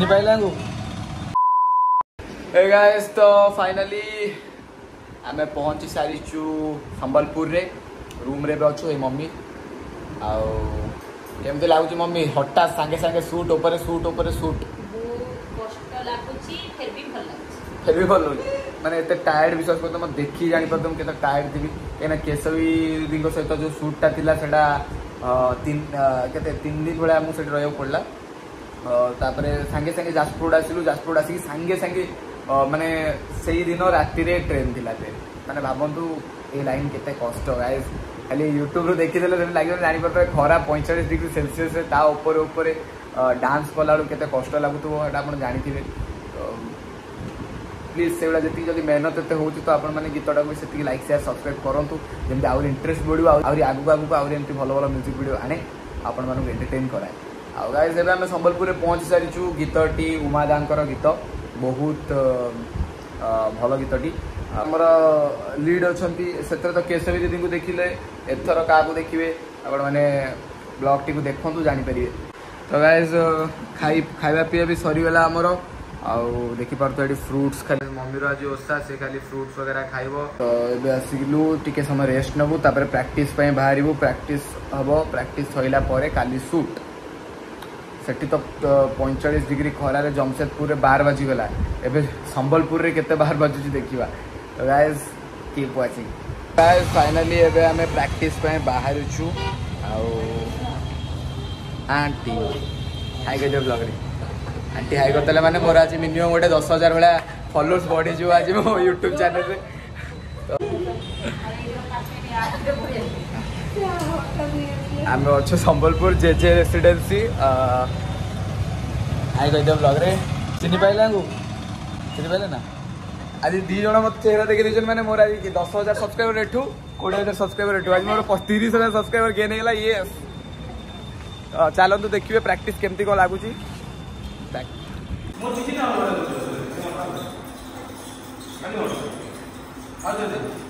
नहीं पहला तो फाइनली आम पहुँची सारीचु सम्बलपुर रे रूम रे अच्छु मम्मी आउ केमती लगुच मम्मी हठात सांगे सांगे सुट उपरे सुट उपरे सुट फिर भी भल मैंने एत टायर्ड विश्वास कर मैं देखी जापर तुम कितना टायर्ड थी कहीं केशवी दीदी सहित जो सुटा थी तीन दिन भाया मुझे रहा पड़ा ତାପରେ ସାଙ୍ଗେ ସାଙ୍ଗେ ଯାଜପୁର ଆସିଲୁ ଯାଜପୁର ଆସିକି ସାଙ୍ଗେ ସାଙ୍ଗେ ମାନେ ସେଇଦିନ ରାତିରେ ଟ୍ରେନ୍ ଥିଲା ସେ ମାନେ ଭାବନ୍ତୁ ଏ ଲାଇନ୍ କେତେ କଷ୍ଟ ଗାଇସ୍ ଖାଲି ୟୁଟ୍ୟୁବ୍ରୁ ଦେଖିଦେଲେ ଯେମିତି ଲାଗିବ ଜାଣିପାରୁଥିବେ ଖରା ପଇଁଚାଳିଶ ଡିଗ୍ରୀ ସେଲସିୟସ୍ରେ ତା ଉପରେ ଉପରେ ଡାନ୍ସ କଲାବେଳକୁ କେତେ କଷ୍ଟ ଲାଗୁଥିବ ଏଇଟା ଆପଣ ଜାଣିଥିବେ ପ୍ଲିଜ୍ ସେଗୁଡ଼ା ଯେତିକି ଯଦି ମେହନତ ଏତେ ହେଉଛି ତ ଆପଣମାନେ ଗୀତଟାକୁ ସେତିକି ଲାଇକ୍ ସେୟାର ସବସ୍କ୍ରାଇବ୍ କରନ୍ତୁ ଯେମିତି ଆହୁରି ଇଣ୍ଟରେଷ୍ଟ ବଢ଼ିବ ଆହୁରି ଆଗକୁ ଆଗକୁ ଆହୁରି ଏମିତି ଭଲ ଭଲ ମ୍ୟୁଜିକ୍ ଭିଡ଼ିଓ ଆଣେ ଆପଣମାନଙ୍କୁ ଏଣ୍ଟରଟେନ୍ କରାଏ ଆଉ ଗାଇସ୍ ଏବେ ଆମେ ସମ୍ବଲପୁରରେ ପହଞ୍ଚି ସାରିଛୁ ଗୀତଟି ଉମାଦାଙ୍କର ଗୀତ ବହୁତ ଭଲ ଗୀତଟି ଆମର ଲିଡ୍ ଅଛନ୍ତି ସେଥିରେ ତ କେଶବୀ ଦିଦିଙ୍କୁ ଦେଖିଲେ ଏଥର କାହାକୁ ଦେଖିବେ ଆପଣମାନେ ବ୍ଲଗ୍ଟିକୁ ଦେଖନ୍ତୁ ଜାଣିପାରିବେ ତ ଗାଇସ୍ ଖାଇ ଖାଇବା ପିଇବା ବି ସରିଗଲା ଆମର ଆଉ ଦେଖିପାରୁଥିବ ଏଠି ଫ୍ରୁଟ୍ସ ଖାଲି ମମିର ଆଜି ଓଷା ସେ ଖାଲି ଫ୍ରୁଟ୍ସ ବଗେରା ଖାଇବ ତ ଏବେ ଆସିଲୁ ଟିକେ ସମୟ ରେଷ୍ଟ ନେବୁ ତାପରେ ପ୍ରାକ୍ଟିସ୍ ପାଇଁ ବାହାରିବୁ ପ୍ରାକ୍ଟିସ୍ ହେବ ପ୍ରାକ୍ଟିସ୍ ସରିଲା ପରେ କାଲି ସୁଟ୍ से तो पैंचाश डिग्री खरार जमशेदपुर बार बाजिगला एवं सम्बलपुर के बार बाजुच देखा तो गायज कि फाइनाली आम प्राक्ट बाहर आंटी हाई कर ब्लग आंटी हाई करते मैंने मोर आज मिनिमम गोटे दस हजार भाया फलोअर्स बढ़ीज आज यूट्यूब चेल ଆମେ ଅଛୁ ସମ୍ବଲପୁର ଜେ ଜେ ରେସିଡେନ୍ସି ଆଇ କହିଦିଅ ବ୍ଲଗ୍ରେ ଚିହ୍ନି ପାଇଲେ ଆଙ୍କୁ ଚିହ୍ନି ପାଇଲେ ନା ଆଜି ଦୁଇ ଜଣ ମୋତେ ଚେହେରା ଦେଖି ଦେଇଛନ୍ତି ମାନେ ମୋର ଆଜି ଦଶ ହଜାର ସବସ୍କ୍ରାଇବର ଏଠୁ କୋଡ଼ିଏ ହଜାର ସବସ୍କ୍ରାଇବର ଏଠୁ ଆଜି ମୋର ତିରିଶ ହଜାର ସବସ୍କ୍ରାଇବର ଗେନ୍ ହେଇଗଲା ୟେସ୍ ଚାଲନ୍ତୁ ଦେଖିବେ ପ୍ରାକ୍ଟିସ୍ କେମିତି କ'ଣ ଲାଗୁଛି ପ୍ରାକ୍ଟିସ୍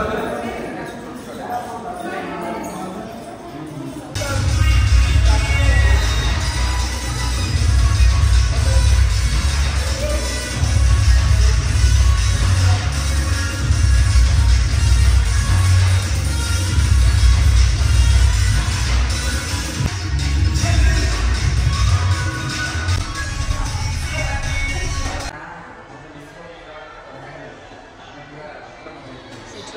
other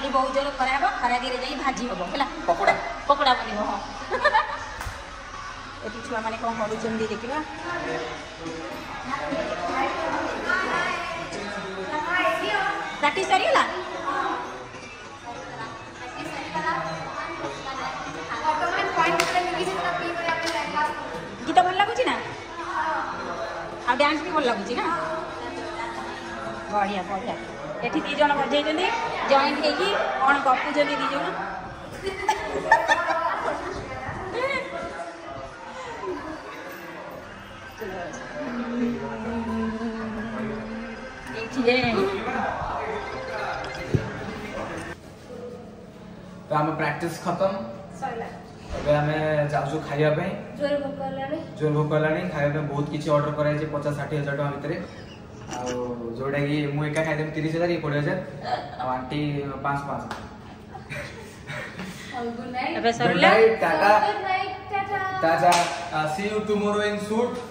ଡାଲି ବହୁତ ଜୋର ଖରା ହେବ ଖରା ଦିରେ ଯାଇ ଭାଜି ହେବ ହେଲା ପକୋଡ଼ା ପକୋଡ଼ା ବନିବ ହଁ ଏଠି ଛୁଆମାନେ କ'ଣ କରୁଛନ୍ତି ଦେଖିବା ପ୍ରାକ୍ଟିସ୍ ସରିଗଲା ଗୀତ ଭଲ ଲାଗୁଛି ନା ଆଉ ଡ୍ୟାନ୍ସ ବି ଭଲ ଲାଗୁଛି ନା ବଢ଼ିଆ ବଢ଼ିଆ एटी दी जन बजे जन जॉइन हो कि कौन गपुचे दीज तो हमें प्रैक्टिस जोर भोग जोर भोग खाइबा बहुत किसी अर्डर कर पचास ठाठी हजार टाइम भाई ଆଉ ଯୋଉଟା କି ମୁଁ ଏକା ଖାଇଦେବି ତିରିଶ ହଜାର ଇଏ କୋଡ଼ିଏ ହଜାର ଆଉ ଆଣ୍ଟି ପାଞ୍ଚ ପାଞ୍ଚ ଏବେ ସରିଲା tata tata see you tomorrow in suit